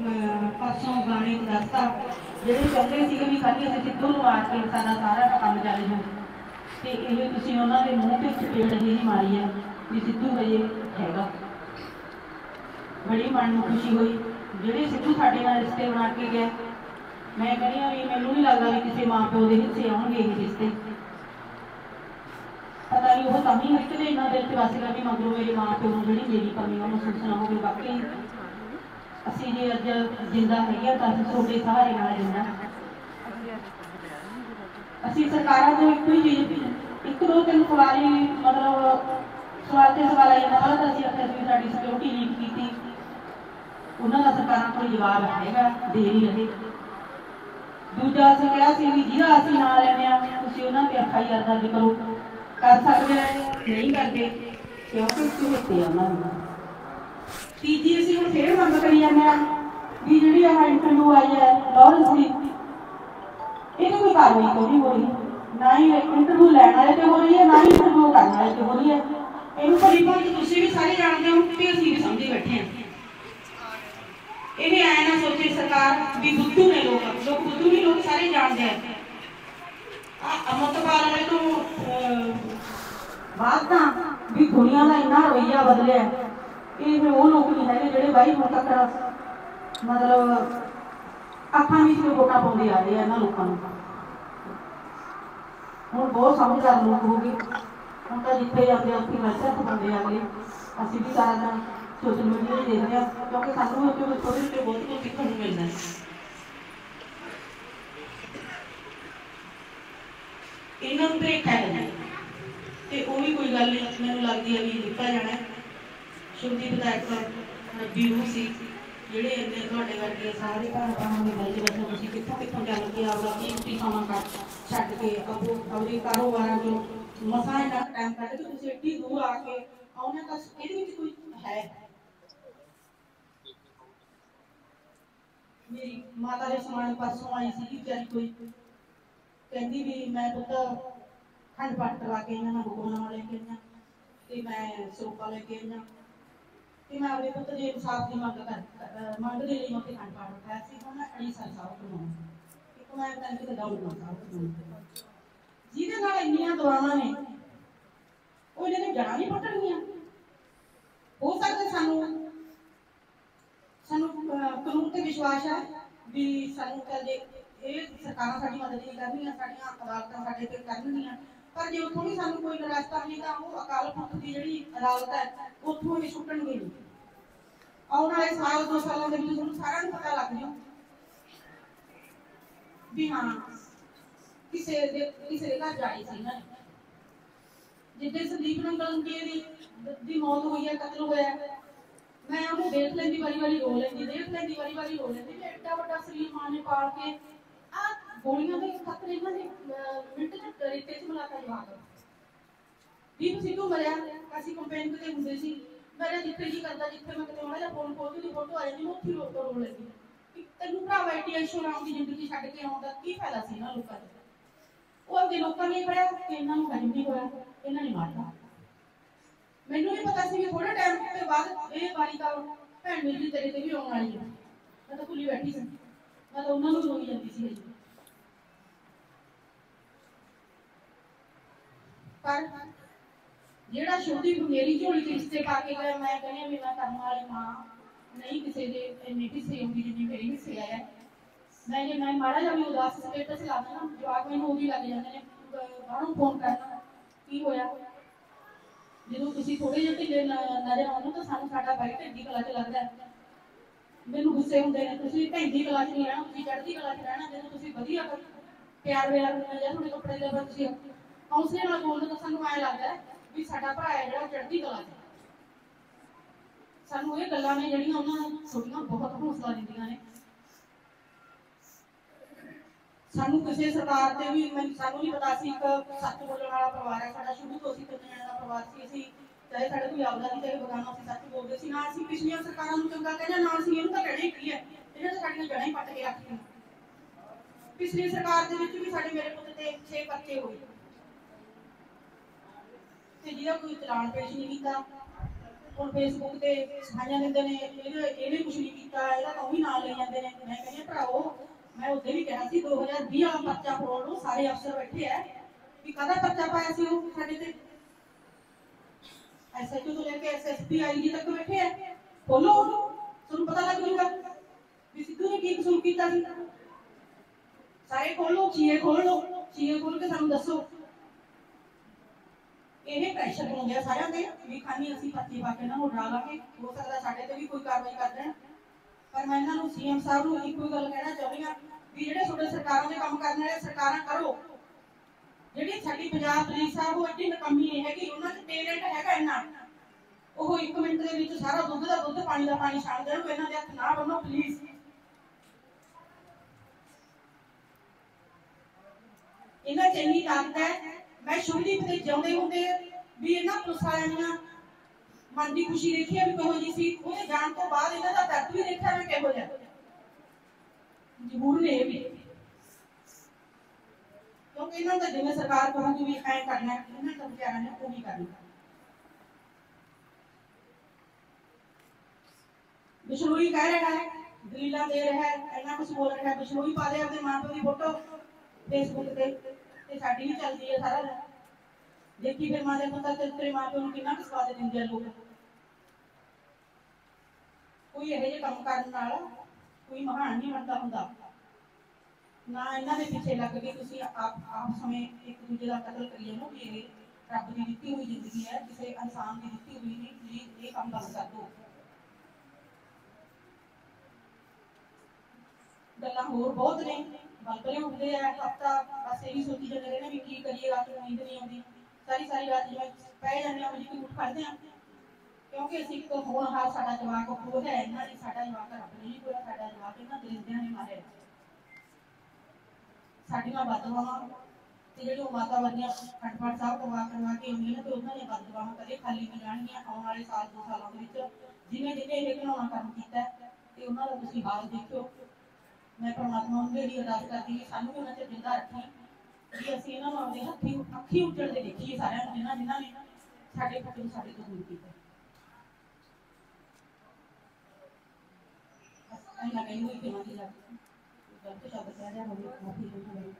ਪਰਸੋਂ ਗਾਣੇ ਦੱਸਤਾ। ਜਿਹੜੇ ਕਹਿੰਦੇ ਸੀਗੇ ਵੀ ਖਾਲੀ ਅਸੀਂ ਸਿੱਧੂ ਨੂੰ ਮਾਰ ਕੇ ਸਾਡਾ ਸਾਰਾ ਕੰਮ ਚੱਲ ਜੂ ਤੇ ਇਹ ਤੁਸੀਂ ਉਹਨਾਂ ਦੇ ਮੂੰਹ ਤੇ ਚਪੇੜ ਜਿਹੀ ਮਾਰੀ ਆ ਵੀ ਸਿੱਧੂ ਹਜੇ ਹੈਗਾ। ਬੜੀ ਮਨ ਨੂੰ ਖੁਸ਼ੀ ਹੋਈ। ਜਿਹੜੇ ਸਿੱਧੂ ਸਾਡੇ ਨਾਲ ਰਿਸ਼ਤੇ ਬਣਾ ਕੇ ਗਏ, ਮੈਂ ਕਹਿੰਦੀ ਹਾਂ ਵੀ ਮੈਨੂੰ ਨਹੀਂ ਲੱਗਦਾ ਵੀ ਕਿਸੇ ਮਾਂ ਪਿਓ ਦੇ ਹਿੱਸੇ ਆਉਣਗੇ ਇਹ ਰਿਸ਼ਤੇ। ਪਤਾ ਨਹੀਂ ਉਹ ਤਾਂ ਹੀ ਨਿਕਲੇ ਇਹਨਾਂ ਦਿਲ ਤੇ ਵਸੇਗਾ ਵੀ ਮਗਰੋਂ ਮੇਰੇ ਮਾਂ ਪਿਓ ਨੂੰ ਜਿਹੜੀ ਮੇਰੀ ਕਮੀ ਉਹਨੂੰ ਉਹ ਹੋਵੇ, ਬਾਕੀ ਅਸੀਂ ਜੇ ਅੱਜ ਜਿੰਦਾ ਹੈਗੇ ਤਾਂ ਅਸੀਂ ਤੁਹਾਡੇ ਸਹਾਰੇ ਨਾਲ ਜਿੰਦਾ ਅਸੀਂ ਸਰਕਾਰਾਂ ਤੋਂ ਇੱਕੋ ਹੀ ਚੀਜ਼ ਇੱਕ ਦੋ ਤਿੰਨ ਕੁਵਾਰੀ ਮਤਲਬ ਸਵਾਲ ਤੇ ਸਵਾਲ ਆਈ ਨਾ ਤਾਂ ਅਸੀਂ ਆਖਿਆ ਸੀ ਸਾਡੀ ਸਿਕਿਉਰਿਟੀ ਲੀਕ ਕੀਤੀ। ਉਹਨਾਂ ਦਾ ਸਰਕਾਰਾਂ ਕੋਲ ਜਵਾਬ ਹੈਗਾ, ਦੇ ਹੀ ਰਹੇ। ਦੂਜਾ ਅਸੀਂ ਕਿਹਾ ਸੀ ਵੀ ਜਿਹਦਾ ਅਸੀਂ ਨਾਂ ਲੈਂਦੇ ਆ ਤੁਸੀਂ ਉਹਨਾਂ ਤੇ ਐਫ ਆਈ ਆਰ ਦਰਜ ਕਰੋ। ਕਰ ਸਕਦੇ ਨਹੀਂ ਕਰਦੇ, ਕਿਉਂਕਿ ਸੁਹਤੇ ਆ ਉਹਨਾਂ ਨੂੰ। ਤੀਜੀ ਅਸੀਂ ਹੁਣ ਫੇਰ ਮੰਗ ਕਰੀ ਜਾਂਦੇ ਆ ਵੀ ਜਿਹੜੀ ਆਹ ਇੰਟਰਵਿਊ ਆਈ ਹੈ ਲਾਰੈਂਸ ਦੀ ਇਹ ਕੋਈ ਕਾਰਵਾਈ ਕੋਈ ਨਹੀਂ ਹੋ ਰਹੀ ਨਾ ਹੀ ਇੰਟਰਵਿਊ ਲੈਣ ਵਾਲੇ ਤੇ ਹੋ ਰਹੀ ਹੈ ਨਾ ਹੀ ਇੰਟਰਵਿਊ ਕਰਨ ਵਾਲੇ ਤੇ ਹੋ ਰਹੀ ਹੈ ਇਹਨੂੰ ਭਲੀ ਭਾਂਤ ਤੁਸੀਂ ਵੀ ਸਾਰੇ ਜਾਣਦੇ ਹੋ ਤੇ ਅਸੀਂ ਵੀ ਸਮਝੇ ਬੈਠੇ ਹਾਂ। ਇਹ ਆਇਆ ਨਾ ਸੋਚੇ ਸਰਕਾਰ ਵੀ ਬੁੱਧੂ ਨੇ ਲੋਕ ਲੋਕ ਬੁੱਧੂ ਨਹੀਂ ਲੋਕ ਸਾਰੇ ਜਾਣਦੇ ਆ। ਆ ਅਮਤਪਾਲ ਵਾਲੇ ਤੋਂ ਅਹ, ਬਾਅਦ ਤਾਂ ਵੀ ਇਹ ਫਿਰ ਉਹ ਲੋਕ ਨਹੀਂ ਹੈਗੇ ਜਿਹੜੇ ਬਾਈ ਹੁਣ ਤੱਕ ਮਤਲਬ ਅੱਖਾਂ ਵਿੱਚ ਵੀ ਵੋਟਾਂ ਪਾਉਂਦੇ ਆ ਰਹੇ ਆ ਇਹਨਾਂ ਲੋਕਾਂ ਨੂੰ। ਹੁਣ ਬਹੁਤ ਸਮਝਦਾਰ ਲੋਕ ਹੋ ਗਏ। ਹੁਣ ਤਾਂ ਜਿੱਥੇ ਜਾਂਦੇ ਆ, ਉੱਥੇ ਵੈਸੇ ਹੱਥ ਪਾਉਂਦੇ ਆ ਗਏ ਅਸੀਂ ਵੀ ਸਾਰਾ ਦਿਨ ਸੋਸ਼ਲ ਮੀਡੀਆ 'ਤੇ ਦੇਖਦੇ ਆ, ਕਿਉਂਕਿ ਸਾਨੂੰ ਉਹ ਤੋਂ ਥੋੜੀ ਜਿਹੀ ਬਹੁਤ ਕੁਝ ਸਿੱਖਣ ਨੂੰ ਮਿਲਦਾ ਹੈ। ਇਹਨਾਂ ਨੂੰ ਬ੍ਰੇਕ ਹੈ ਜੀ ਤੇ ਉਹ ਵੀ ਕੋਈ ਗੱਲ ਨਹੀਂ, ਮੈਨੂੰ ਲੱਗਦੀ ਹੈ ਵੀ ਦਿੱਤਾ ਜਾਣਾ ਹੈ ਸ਼ੁਭਦੀ ਵਿਧਾਇਕ ਨੱਬੀ ਨੂੰ ਸੀ ਜਿਹੜੇ ਇੰਨੇ ਤੁਹਾਡੇ ਵਰਗੇ ਸਾਰੇ ਭੈਣ ਭਰਾਵਾਂ ਦੇ ਦਿਲ 'ਚ ਬੈਠੇ ਤੁਸੀਂ ਕਿੱਥੋਂ ਕਿੱਥੋਂ ਚੱਲ ਕੇ ਆਪਦਾ ਕੀਮਤੀ ਸਮਾਂ ਕੱਢ ਛੱਡ ਕੇ ਆਪੋ ਆਪਣੇ ਕਾਰੋਬਾਰਾਂ 'ਚੋਂ ਮਸਾਂ ਇੰਨਾ ਟਾਈਮ ਕੱਢ ਕੇ ਤੁਸੀਂ ਏਡੀ ਦੂਰ ਆ ਕੇ ਆਉਣਾ ਤਾਂ ਇਹਦੇ ਵਿੱਚ ਕੋਈ ਹੈ? ਮੇਰੀ ਮਾਤਾ ਦੇ ਸਮਾਨ ਪਰਸੋਂ ਆਈ ਸੀ ਵਿਚਾਰੀ ਕੋਈ। ਕਹਿੰਦੀ ਵੀ ਮੈਂ ਪੁੱਤ ਖੰਡ ਪਾਠ ਕਰਵਾ ਕੇ ਇਹਨਾਂ ਨੂੰ ਹੁਕਮਨਾਮਾ ਲੈ ਕੇ ਆਈਆਂ ਤੇ ਮੈਂ ਸਰੂਪਾ ਲੈ ਕੇ ਆਈਆਂ। ਤੇ ਮੈਂ ਆਪਣੇ ਪੁੱਤ ਦੇ ਇਨਸਾਫ ਦੀ ਮੰਗ ਕਰ ਮੰਗ ਦੇ ਲਈ ਮੈਂ ਉੱਥੇ ਖੰਡ ਰੱਖਿਆ ਸੀ, ਹੁਣ ਮੈਂ ਅੜੀਸਰ ਸਾਹਿਬ ਕਰਵਾਉਣਾ ਇੱਕ ਮੈਂ ਤਾਂ ਕਿਤੇ ਦਾਊਗਾ ਸਾਹਿਬ ਕਰਵਾਉਣਾ ਜਿਹਦੇ ਨਾਲ ਇੰਨੀਆਂ ਦੁਆਵਾਂ ਨੇ, ਉਹ ਇਹਨਾਂ ਨੇ ਜੜਾਂ ਨਹੀਂ ਪਟਣਗੀਆਂ ਹੋ ਸਕਦਾ ਸਾਨੂੰ ਸਾਨੂੰ ਕਾਨੂੰਨ ਤੇ ਵਿਸ਼ਵਾਸ ਹੈ ਵੀ ਸਾਨੂੰ ਕਹਿੰਦੇ ਇਹ ਸਰਕਾਰਾਂ ਸਾਡੀ ਮਦਦ ਨਹੀਂ ਕਰਨਗੀਆਂ ਸਾਡੀਆਂ ਅਦਾਲਤਾਂ ਸਾਡੇ ਤੇ ਕਰਨਗੀਆਂ ਪਰ ਜੇ ਉੱਥੋਂ ਵੀ ਸਾਨੂੰ ਕੋਈ ਰਸਤਾ ਮਿਲੇਗਾ ਉਹ ਅਕਾਲ ਪੁਰਖ ਦੀ ਜਿਹੜੀ ਅਦਾਲਤ ਹੈ, ਉੱਥੋਂ ਹੀ ਛੁੱਟਣਗੇ ਨਹੀਂ। ਆਉਣ ਵਾਲੇ ਸਾਲ, ਦੋ ਸਾਲਾਂ ਦੇ ਵਿੱਚ ਤੁਹਾਨੂੰ ਸਾਰਿਆਂ ਨੂੰ ਪਤਾ ਲੱਗ ਜੂ ਵੀ ਹਾਂ, ਕਿਸੇ ਦੇ ਕਿਸੇ ਦੇ ਘਰ ਜਾਈ ਸੀ ਨਾ। ਜਿੱਦੇ ਸੰਦੀਪ ਨੰਗਲੰਗੇ ਦੀ ਦੀ ਮੌਤ ਹੋਈ ਹੈ, ਕਤਲ ਹੋਇਆ ਮੈਂ ਉਹਨੂੰ ਦੇਖ ਲੈਂਦੀ ਵਾਰੀ ਵਾਰੀ ਰੋ ਲੈਂਦੀ, ਦੇਖ ਲੈਂਦੀ ਵਾਰੀ ਵਾਰੀ ਰੋ ਲੈਂਦੀ, ਵੀ ਐਡਾ ਵੱਡਾ ਸਰੀਰ ਮਾਂ ਨੇ ਪਾਲ ਕੇ ਗੋਲੀਆਂ ਦੇ ਖਤਰੇ ਇਹਨਾਂ ਦੇ ਮਿੰਟ ਚ ਰੇਤੇ ਚ ਮਿਲਾਤਾ ਜਵਾਬ ਦੀਪ ਸਿੱਧੂ ਮਰਿਆ? ਅਸੀਂ ਕੰਪੇਨ ਤੇ ਹੁੰਦੇ ਸੀ। ਮੇਰੇ ਜਿੱਥੇ ਜੀ ਕਰਦਾ, ਜਿੱਥੇ ਮੈਂ ਕਿਤੇ ਮਾੜਾ ਜਿਹਾ ਫੋਨ ਖੋਲਦੀ ਦੀ ਫੋਟੋ ਆ ਜਾਂਦੀ, ਮੈਂ ਉੱਥੇ ਰੋ ਰੋ ਲੈਂਦੀ ਵੀ ਤੈਨੂੰ ਭਰਾਵਾ ਐਡੀ ਐਸ਼ੋਰਾਮ ਦੀ ਜ਼ਿੰਦਗੀ ਛੱਡ ਕੇ ਆਉਣ ਦਾ ਕੀ ਫਾਇਦਾ ਸੀ ਨਾ ਲੋਕਾਂ ਦਾ? ਉਹ ਅੱਗੇ ਲੋਕਾਂ ਨੇ ਪੜਿਆ ਕਿ ਇਹਨਾਂ ਨੂੰ ਹਜਮ ਨਹੀਂ ਹੋਇਆ, ਇਹਨਾਂ ਨੇ ਮਾਰਤਾ। ਮੈਨੂੰ ਨਹੀਂ ਪਤਾ ਸੀ ਕਿ ਥੋੜੇ ਟਾਈਮ ਤੋਂ ਬਾਅਦ ਇਹ ਵਾਰੀ ਤਾਂ ਭੈਣ ਮੇਰੀ ਤੇਰੇ ਤੇ ਵੀ ਆਉਣ ਵਾਲੀ ਹੈ। ਮੈਂ ਤਾਂ ਭੁੱਲੀ ਬੈਠੀ ਸੀ। ਮੈਂ ਤਾਂ ਉਹਨਾਂ ਨੂੰ ਰੋਈ ਜਾਂਦੀ ਸੀ ਹਜੇ। ਪਰ ਜਿਹੜਾ ਛੋਟੀ ਮੇਰੀ ਝੋਲੀ ਚ ਰਿਸ਼ਤੇ ਪਾ ਕੇ ਗਿਆ, ਮੈਂ ਕਹਿੰਦੀ ਵੀ ਮੈਂ ਕਰਨ ਵਾਲੀ ਮਾਂ, ਨਹੀਂ ਕਿਸੇ ਦੇ ਇੰਨੇ ਹਿੱਸੇ ਹੁੰਦੀ ਜਿੰਨੀ ਮੇਰੇ ਹਿੱਸੇ ਆਇਆ ਮੈਂ ਜੇ ਮੈਂ ਮਾੜਾ ਜਿਹਾ ਵੀ ਉਦਾਸ ਸਟੇਟਸ ਲਾ ਦੇਣਾ ਜਵਾਬ ਮੈਨੂੰ ਉਹ ਵੀ ਲੱਗ ਜਾਂਦੇ ਨੇ ਬਾਹਰੋਂ ਫੋਨ ਕਰਨਾ, ਕੀ ਹੋਇਆ? ਜਦੋਂ ਤੁਸੀਂ ਥੋੜੇ ਜਿਹੇ ਢਿੱਲੇ ਨਜ਼ਰ ਆਉਂਦੇ ਤਾਂ ਸਾਨੂੰ ਸਾਡਾ ਬਾਈ ਢਿੱਡੀ ਕਲਾ ਚ ਲੱਗਦਾ ਮੈਨੂੰ ਗੁੱਸੇ ਹੁੰਦੇ ਨੇ, ਤੁਸੀਂ ਢਿੱਡੀ ਕਲਾ ਚ ਨਹੀਂ ਰਹਿਣਾ, ਤੁਸੀਂ ਚੜ੍ਹਦੀ ਕਲਾ ਚ ਰਹਿਣਾ, ਜਦੋਂ ਤੁਸੀਂ ਵਧੀਆ ਕਰ- ਪਿਆਰ ਵਿਆਰ ਜਾਂ ਤੁਹਾਡੇ ਕੱਪੜੇ ਦੇ ਤੁਸੀਂ ਹੌਸਲੇ ਨਾਲ ਬੋਲਦੇ ਤਾਂ ਸਾਨੂੰ ਐਂ ਲੱਗਦਾ ਵੀ ਸਾਡਾ ਭਰਾ ਹੈ ਜਿਹੜਾ ਚੜ੍ਹਦੀ ਕਲਾ ਚ ਸਾਨੂੰ ਇਹ ਗੱਲਾਂ ਨੇ ਜਿਹੜੀਆਂ ਉਹਨਾਂ ਨੂੰ ਛੋਟੀਆਂ ਬਹੁਤ ਹੌਸਲਾ ਦਿੰਦੀਆਂ ਨੇ। ਸਾਨੂੰ ਕਿਸੇ ਸਰਕਾਰ ਤੇ ਵੀ ਸਾਨੂੰ ਨਹੀਂ ਪਤਾ ਸੀ ਇੱਕ ਸੱਚ ਬੋਲਣ ਵਾਲਾ ਪਰਿਵਾਰ ਹੈ। ਸਾਡਾ ਸ਼ੁਰੂ ਤੋਂ ਅਸੀਂ ਤਿੰਨ ਜਣਿਆਂ ਦਾ ਪਰਿਵਾਰ ਸੀ। ਅਸੀਂ ਚਾਹੇ ਸਾਡੇ ਕੋਈ ਆਪਦਾ ਨਹੀਂ, ਚਾਹੇ ਬਗਾਨਾ ਅਸੀਂ ਸੱਚ ਬੋਲਦੇ ਸੀ। ਨਾ ਅਸੀਂ ਪਿਛਲੀਆਂ ਸਰਕਾਰਾਂ ਨੂੰ ਚੰਗਾ ਕਹਿੰਦੇ, ਨਾ ਅਸੀਂ ਇਹਨੂੰ ਤਾਂ ਕਹਿਣਾ ਹੀ ਕੀ ਹੈ। ਇਹਨਾਂ ਨੇ ਸਾਡੀਆਂ ਜੜ੍ਹਾਂ ਹੀ ਪੱਟ ਕੇ ਰੱਖੀਆਂ ਪਿਛਲੀ ਸਰਕਾਰ ਦੇ ਵਿੱਚ ਵੀ ਸਾਡੇ ਮੇਰੇ ਪੁੱਤ ਤੇ 6 ਪਰਚੇ ਹੋਏ। ਤੇ ਜਿਹਦਾ ਕੋਈ ਚਲਾਨ ਪੇਸ਼ ਨਹੀਂ ਕੀਤਾ, ਹੁਣ ਫੇਸਬੁੱਕ ਤੇ ਸਾਈਆਂ ਦਿੰਦੇ ਨੇ ਇਹਨੇ ਇਹਨੇ ਕੁਝ ਨਹੀਂ ਕੀਤਾ, ਇਹਦਾ ਤਾਂ ਉਹ ਵੀ ਨਾਲ ਲਈ ਹੁੰਦੇ ਨੇ। ਮੈਂ ਕਹਿੰਦੀ ਹਾਂ ਭਰਾਓ ਮੈਂ ਉੱਤੇ ਵੀ ਕਿਹਾ ਸੀ 2020 ਵਾਲਾ ਪਰਚਾ ਫਰੋਡ ਨੂੰ ਸਾਰੇ ਅਫਸਰ ਬੈਠੇ ਐ ਵੀ ਕਾਹਦਾ ਪਰਚਾ ਪਾਇਆ ਸੀ ਉਹ ਸਾਡੇ ਤੇ? ਐਸਐਚਓ ਤੋਂ ਲੈ ਕੇ ਐਸਐਸਪੀ ਆਈਜੀ ਤੱਕ ਬੈਠੇ ਐ ਖੋਲੋ ਉਹਨੂੰ, ਤੁਹਾਨੂੰ ਪਤਾ ਲੱਗ ਜੂਗਾ ਵੀ ਸਿੱਧੂ ਨੇ ਕੀ ਕਸੂਰ ਕੀਤਾ ਸੀ। ਸਾਰੇ ਖੋਲੋ ਚੀਏ ਖੋਲ ਲੋ ਚੀਏ ਖੋਲ ਕੇ ਸਾਨੂੰ ਦੱਸੋ। ਇਹ ਪ੍ਰੈਸ਼ਰ ਬਣਾਉਂਦੇ ਆ ਸਾਰਿਆਂ ਤੇ, ਵੀ ਖਾਨੀ ਅਸੀਂ ਪੱਤੀ ਪਾ ਕੇ ਇਹਨਾਂ ਨੂੰ ਲਾਂਗੇ ਹੋ ਸਕਦਾ ਸਾਡੇ ਤੇ ਵੀ ਕੋਈ ਕਾਰਵਾਈ ਕਰ ਦੇਣ। ਪਰ ਮੈਂ ਇਹਨਾਂ ਨੂੰ ਸੀਐਮ ਸਾਹਿਬ ਨੂੰ ਇੱਕੋ ਗੱਲ ਕਹਿਣਾ ਚਾਹੁੰਦੀ ਹਾਂ ਵੀ ਜਿਹੜੇ ਤੁਹਾਡੇ ਸਰਕਾਰਾਂ ਦੇ ਕੰਮ ਕਰਨ ਵਾਲੇ ਸਰਕਾਰਾਂ ਕਰੋ। ਜਿਹੜੀ ਸਾਡੀ ਪੰਜਾਬ ਪੁਲਿਸ ਸਾਹਿਬ ਉਹ ਐਡੀ ਨਕਮੀ ਨਹੀਂ ਹੈਗੀ, ਉਹਨਾਂ ਚ ਟੈਲੈਂਟ ਹੈਗਾ ਇੰਨਾ। ਉਹ ਇੱਕ ਮਿੰਟ ਦੇ ਵਿੱਚ ਸਾਰਾ ਦੁੱਧ ਦਾ ਦੁੱਧ, ਪਾਣੀ ਦਾ ਪਾਣੀ ਛਾਣ ਦੇਣ ਕੋਈ ਇਹਨਾਂ ਦੇ ਹੱਥ ਨਾ ਬੰਨੋ ਪਲੀਜ਼ ਇਹਨਾਂ ਚ ਇੰਨੀ ਹੈ ਮੈਂ ਸ਼ੁਭਦੀਪ ਦੇ ਜਿਉਂਦੇ ਹੁੰਦੇ ਵੀ ਇਹਨਾਂ ਪੁਲਿਸ ਦੀਆਂ ਮਨ ਦੀ ਖੁਸ਼ੀ ਦੇਖੀ ਹੈ ਵੀ ਕਿਹੋ ਜੀ ਸੀ। ਉਹਦੇ ਜਾਣ ਤੋਂ ਬਾਅਦ ਇਹਨਾਂ ਦਾ ਦਰਦ ਵੀ ਦੇਖਿਆ ਮੈਂ ਕਿਹੋ ਜਿਹਾ। ਜ਼ਰੂਰ ਨੇ ਇਹ ਵੀ। ਕਿਉਂਕਿ ਇਹਨਾਂ ਦਾ ਜਿਵੇਂ ਸਰਕਾਰ ਕਹੂਗੀ ਵੀ ਐਂ ਕਰਨਾ, ਇਹਨਾਂ ਦਾ ਵਿਚਾਰਾਂ ਨੇ ਉਹ ਵੀ ਕਰਨਾ ਬਿਸ਼ਨੋਈ ਕਹਿ ਰਿਹਾ ਹੈ, ਦਲੀਲਾਂ ਦੇ ਰਿਹਾ ਹੈ, ਇੰਨਾ ਕੁਝ ਬੋਲ ਰਿਹਾ ਹੈ। ਬਿਸ਼ਨੋਈ ਪਾ ਦੇ ਆਪਣੇ ਮਾਂ ਪਿਓ ਦੀ ਫੋਟੋ ਫੇਸਬੁੱਕ ਤੇ। ਤੇ ਸਾਡੀ ਵੀ ਚੱਲਦੀ ਹੈ ਸਾਰਾ ਦਿਨ। ਦੇਖੀ ਫਿਰ ਮਾਂ ਦੇ ਪੁੱਤਾਂ ਤੇ ਤੇਰੇ ਮਾਂ ਪਿਓ ਨੂੰ ਕਿੰਨਾ ਕੁ ਸਵਾਦ ਦਿੰਦੇ ਆ ਲੋਕ। ਕੋਈ ਇਹੋ ਜਿਹੇ ਕੰਮ ਕਰਨ ਨਾਲ ਕੋਈ ਮਹਾਨ ਨਹੀਂ ਬਣਦਾ ਹੁੰਦਾ। ਨਾ ਇਹਨਾਂ ਦੇ ਪਿੱਛੇ ਲੱਗ ਕੇ ਤੁਸੀਂ ਆਪ ਆਪ ਸਮੇਂ ਇੱਕ ਦੂਜੇ ਦਾ ਕਤਲ ਕਰੀਏ ਨਾ ਵੀ ਇਹ ਰੱਬ ਦੀ ਦਿੱਤੀ ਹੋਈ ਜ਼ਿੰਦਗੀ ਹੈ, ਕਿਸੇ ਇਨਸਾਨ ਦੀ ਦਿੱਤੀ ਹੋਈ ਨਹੀਂ ਪਲੀਜ਼ ਇਹ ਕੰਮ ਬੰਦ ਕਰ ਦਿਓ। ਗੱਲਾਂ ਹੋਰ ਬਹੁਤ ਨੇ। ਬਲਬਲੇ ਉੱਠਦੇ ਆ, ਹਫਤਾ ਬਸ ਇਹੀ ਸੋਚੀ ਜਾਂਦੇ ਰਹਿੰਦੇ ਵੀ ਕੀ ਕਰੀਏ, ਰਾਤ ਨੂੰ ਨੀਂਦ ਨਹੀਂ ਆਉਂਦੀ। ਸਾਰੀ ਸਾਰੀ ਰਾਤ ਜਿਵੇਂ ਪੈ ਜਾਂਦੇ ਆ ਵਜੇ ਉੱਠ ਖੜਦੇ ਆ। ਕਿਉਂਕਿ ਅਸੀਂ ਇੱਕ ਹੋਣ ਸਾਡਾ ਜਵਾਕ ਉਹ ਹੈ ਇਹਨਾਂ ਨੇ ਸਾਡਾ ਜਵਾਕ ਰੱਬ ਨਹੀਂ ਕੋਈ ਸਾਡਾ ਜਵਾਕ ਇਹਨਾਂ ਦਰਿੰਦਿਆਂ ਨੇ ਮਾਰਿਆ। ਸਾਡੀਆਂ ਬਦਦੁਆਵਾਂ ਤੇ ਜਿਹੜੀ ਮਾਤਾ ਵਰਗੀਆਂ ਖਟਪਟ ਸਾਹਿਬ ਕਰਵਾ ਕਰਵਾ ਕੇ ਆਉਂਦੀਆਂ ਨੇ ਤੇ ਉਹਨਾਂ ਦੀਆਂ ਬਦਦੁਆਵਾਂ ਕਦੇ ਖਾਲੀ ਨਹੀਂ ਜਾਣਗੀਆਂ ਆਉਣ ਵਾਲੇ ਸਾਲ ਦੋ ਸਾਲਾਂ ਦੇ ਵਿੱਚ। ਜਿਵੇਂ ਜਿਹਨੇ ਇਹ ਘਿਨਾਉਣਾ ਕੰਮ ਕੀਤਾ ਤੇ ਉਹਨਾਂ ਦਾ ਤੁਸੀਂ ਹਾਲ ਦੇਖਿਓ। ਮੈਂ ਪਰਮਾਤਮਾ ਨੂੰ ਜਿਹੜੀ ਅਰਦਾਸ ਕਰਦੀ ਹਾਂ, ਸਾਨੂੰ ਵੀ ਉਹਨਾਂ ਤੇ ਜਿੰਦਾ ਰੱਖੀ ਕਿ ਅਸੀਂ ਇਹਨਾਂ ਨੂੰ ਆਪਦੇ ਹੱਥੀ ਅੱਖੀ ਉੱਜੜਦੇ ਦੇਖੀਏ ਸਾਰਿਆਂ ਨੂੰ, ਜਿਨ੍ਹਾਂ ਜਿਨ੍ਹਾਂ ਨੇ ਸਾਡੇ ਪੁੱਤ ਨੂੰ ਸਾਡੇ ਤੋਂ ਦੂਰ ਕੀਤਾ। ਬਸ ਇੰਨਾ ਹੋਈ ਕਿ ਮੈਂ ਜੀ ਗਲਤ ਸ਼ਬਦ ਕਹਿ ਰਿਹਾ ਹੋਵੇ ਮਾਫੀ ਮੰਗਦੀ